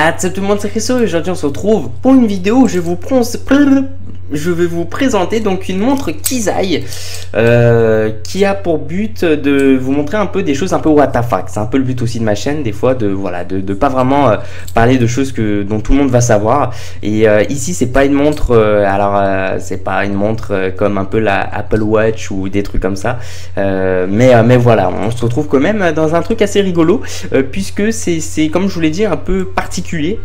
Ah, tout le monde, c'est Christo et aujourd'hui on se retrouve pour une vidéo où je vous je vais vous présenter donc une montre Kizai euh, qui a pour but de vous montrer un peu des choses un peu what. C'est un peu le but aussi de ma chaîne des fois de voilà de, pas vraiment euh, parler de choses que dont tout le monde va savoir. Et euh, ici c'est pas une montre alors c'est pas une montre comme un peu la Apple Watch ou des trucs comme ça. mais mais voilà on se retrouve quand même dans un truc assez rigolo puisque c'est c'est comme je vous l'ai dit un peu particulier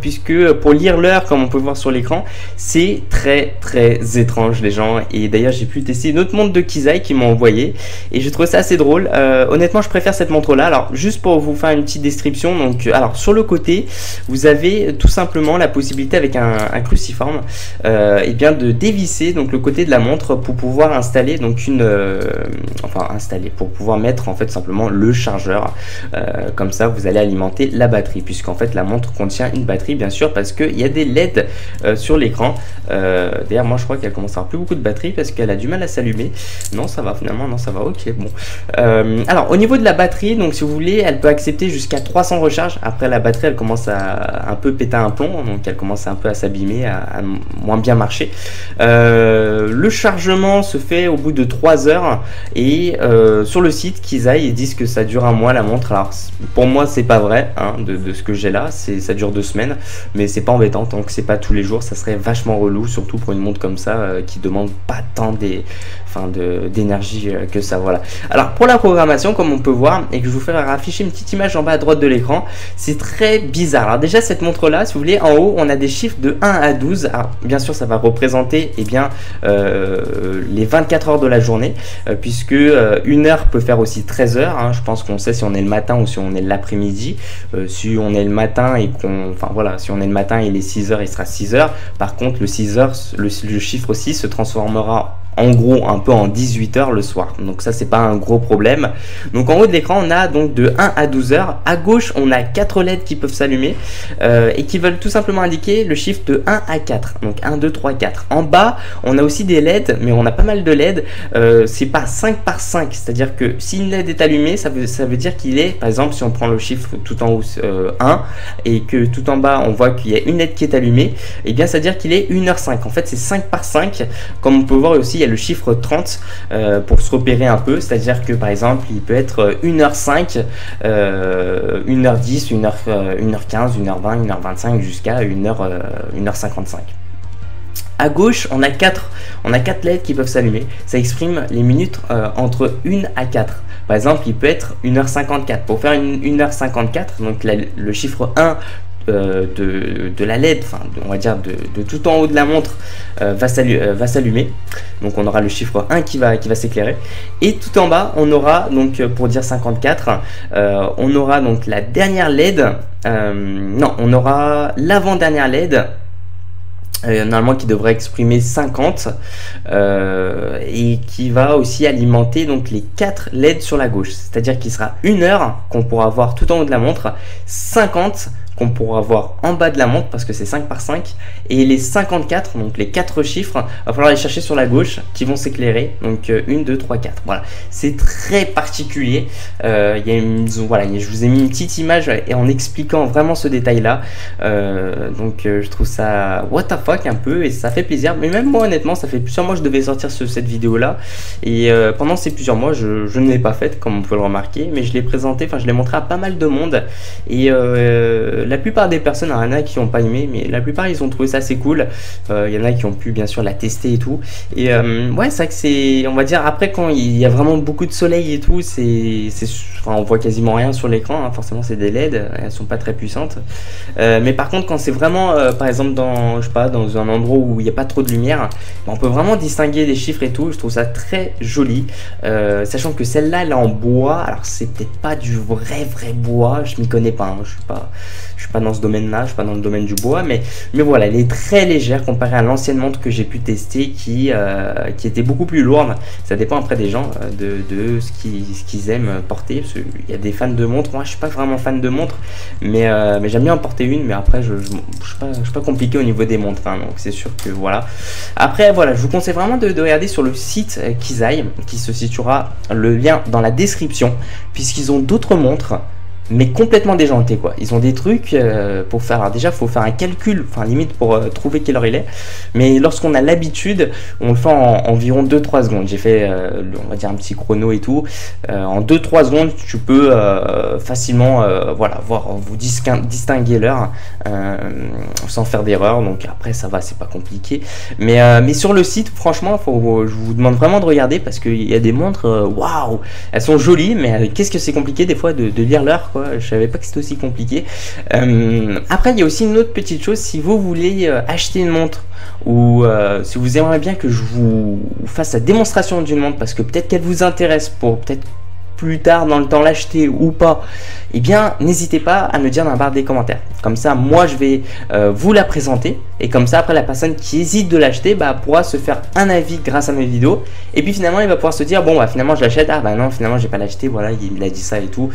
puisque pour lire l'heure comme on peut voir sur l'écran c'est très très étrange les gens. Et d'ailleurs j'ai pu tester une autre montre de Kizai qui m'a envoyé et j'ai trouvé ça assez drôle. Euh, honnêtement je préfère cette montre là alors juste pour vous faire une petite description donc alors sur le côté vous avez tout simplement la possibilité avec un, cruciforme et euh, eh bien de dévisser donc le côté de la montre pour pouvoir installer donc une euh, enfin installer pour pouvoir mettre en fait simplement le chargeur. Comme ça vous allez alimenter la batterie puisqu'en fait la montre contient une batterie bien sûr parce qu'il y a des LED sur l'écran. Euh, d'ailleurs, moi je crois qu'elle commence à avoir plus beaucoup de batterie parce qu'elle a du mal à s'allumer. Non, ça va finalement, non, ça va, ok, bon. Euh, alors, au niveau de la batterie, donc si vous voulez, elle peut accepter jusqu'à 300 recharges. Après, la batterie, elle commence à un peu péter un plomb, donc elle commence un peu à s'abîmer, à, moins bien marcher. Euh, le chargement se fait au bout de 3 heures et sur le site Kizai, ils disent que ça dure un mois la montre. Alors, pour moi, c'est pas vrai hein, de, de, ce que j'ai là, ça dure deux semaines, mais c'est pas embêtant tant que c'est pas tous les jours, ça serait vachement relou surtout pour une montre comme ça euh, qui demande pas tant des, d'énergie euh, que ça. Voilà. Alors pour la programmation, comme on peut voir, et que je vous ferai afficher une petite image en bas à droite de l'écran, c'est très bizarre. Alors déjà cette montre là, si vous voulez, en haut on a des chiffres de 1 à 12. Alors bien sûr ça va représenter et eh bien euh, les 24 heures de la journée, puisque une heure peut faire aussi 13 heures. Hein. Je pense qu'on sait si on est le matin ou si on est l'après-midi. si on est le matin et qu'on, enfin voilà, si on est le matin il est 6 heures, il sera 6 heures. Par contre le 6 heures, le, le chiffre 6 se transformera en gros un peu en 18 heures le soir. Donc ça c'est pas un gros problème. Donc en haut de l'écran on a donc de 1 à 12 heures. À gauche on a 4 LED qui peuvent s'allumer euh, et qui veulent tout simplement indiquer le chiffre de 1 à 4. Donc 1, 2, 3, 4. En bas on a aussi des LED mais on a pas mal de LED. Euh, c'est pas 5 par 5. C'est-à-dire que si une LED est allumée ça veut, dire qu'il est par exemple si on prend le chiffre tout en haut 1 euh, et que tout en bas on voit qu'il y a une LED qui est allumée et eh bien ça veut dire qu'il est 1h5. En fait c'est 5 par 5 comme on peut voir aussi le chiffre 30 euh, pour se repérer un peu, c'est-à-dire que par exemple il peut être 1h05, 1h10, 1h, 1h15, 1h20, 1h25 jusqu'à 1h, 1h55. À gauche, on a 4 on a quatre LED qui peuvent s'allumer. Ça exprime les minutes euh, entre 1 à 4. Par exemple, il peut être 1h54. Pour faire une 1h54, donc le chiffre 1 euh, de, la LED, enfin on va dire de, tout en haut de la montre euh, euh, va s'allumer. donc on aura le chiffre 1 qui va, qui va s'éclairer. Et tout en bas, on aura donc pour dire 54, on aura donc la dernière LED. non, on aura l'avant-dernière LED normalement qui devrait exprimer 50 et qui va aussi alimenter donc les 4 LED sur la gauche c'est à dire qu'il sera une heure qu'on pourra voir tout en haut de la montre 50 qu'on pourra voir en bas de la montre parce que c'est 5 par 5 et les 54 donc les 4 chiffres va falloir les chercher sur la gauche qui vont s'éclairer. Donc 1 2 3 4 voilà. C'est très particulier. Euh, y a une voilà je vous ai mis une petite image et en expliquant vraiment ce détail là euh, donc euh, je trouve ça what the fuck un peu et ça fait plaisir. Mais même moi honnêtement ça fait plusieurs mois que je devais sortir cette vidéo là et pendant ces plusieurs mois je, je ne l'ai pas faite comme on peut le remarquer. Mais je l'ai présenté enfin je l'ai montré à pas mal de monde. Et la plupart des personnes, il y en a qui n'ont pas aimé, mais la plupart ils ont trouvé ça assez cool. Euh, il y en a qui ont pu bien sûr la tester et tout. Et euh, ouais, c'est vrai que c'est, on va dire, après quand il y a vraiment beaucoup de soleil et tout, c'est, enfin, on voit quasiment rien sur l'écran. Hein. forcément, c'est des LED, elles sont pas très puissantes. Euh, mais par contre, quand c'est vraiment, par exemple, dans, un endroit où il n'y a pas trop de lumière, ben, on peut vraiment distinguer les chiffres et tout. Je trouve ça très joli, sachant que celle-là, elle est en bois. Alors c'est peut-être pas du vrai vrai bois, je m'y connais pas. Hein. je suis pas je suis pas dans ce domaine-là, je suis pas dans le domaine du bois, mais, mais voilà, elle est très légère comparée à l'ancienne montre que j'ai pu tester qui, euh, était beaucoup plus lourde. Ça dépend après des gens, euh, de, de ce qu'ils aiment porter. Il y a des fans de montres, moi je suis pas vraiment fan de montres, mais, euh, mais j'aime bien en porter une, mais après je, je, suis, pas, je suis pas compliqué au niveau des montres, hein, donc c'est sûr que voilà. Après voilà, je vous conseille vraiment de, de regarder sur le site Kizai, qui se situera le lien dans la description, puisqu'ils ont d'autres montres mais complètement déjanté quoi. Ils ont des trucs euh, pour faire. Alors déjà, faut faire un calcul, enfin limite pour euh, trouver quelle heure il est. Mais lorsqu'on a l'habitude, on le fait en environ 2-3 secondes. J'ai fait, euh, on va dire un petit chrono et tout. en 2-3 secondes, tu peux facilement, voilà, voir, vous distinguer l'heure sans faire d'erreur. Donc après, ça va, c'est pas compliqué. Mais mais sur le site, franchement, faut, je vous demande vraiment de regarder parce qu'il y a des montres, waouh, elles sont jolies, mais qu'est-ce que c'est compliqué des fois de, de lire l'heure je savais pas que c'était aussi compliqué. Euh, après, il y a aussi une autre petite chose. Si vous voulez euh, acheter une montre ou euh, si vous aimeriez bien que je vous fasse la démonstration d'une montre parce que peut-être qu'elle vous intéresse pour peut-être plus tard dans le temps l'acheter ou pas, eh bien n'hésitez pas à me dire dans la barre des commentaires. Comme ça, moi je vais euh, vous la présenter et comme ça après la personne qui hésite de l'acheter bah, pourra se faire un avis grâce à mes vidéos et puis finalement il va pouvoir se dire bon bah finalement je l'achète, ah bah non finalement j'ai pas l'acheter, voilà il a dit ça et tout.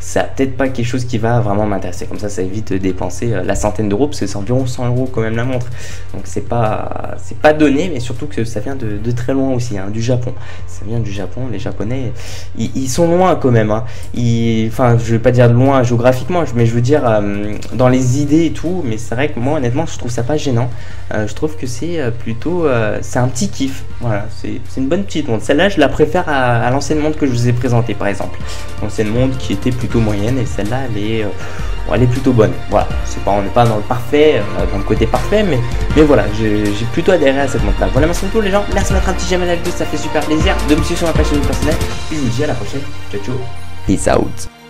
Ça peut-être pas quelque chose qui va vraiment m'intéresser. Comme ça ça évite de dépenser euh, la centaine d'euros parce que c'est environ 100 euros quand même la montre. Donc c'est pas c'est pas donné mais surtout que ça vient de, très loin aussi, hein, du Japon. Ça vient du Japon, les Japonais ils sont loin quand même. Hein. enfin, je vais pas dire loin géographiquement, mais je veux dire euh, dans les idées et tout. Mais c'est vrai que moi, honnêtement, je trouve ça pas gênant. Euh, je trouve que c'est euh, plutôt, c'est un petit kiff. Voilà, c'est une bonne petite montre. Celle-là, je la préfère à, l'ancienne montre que je vous ai présentée, par exemple. L'ancienne montre qui était plutôt moyenne et celle-là, elle est elle est plutôt bonne. Voilà, c'est pas, on n'est pas dans le parfait, dans le côté parfait, mais, mais voilà, j'ai plutôt adhéré à cette montre-là. Voilà, merci beaucoup les gens. Merci de mettre un petit j'aime à la vidéo, ça fait super plaisir de me suivre sur ma page personnelle. Et je vous dis à la prochaine. Ciao, ciao. Peace out.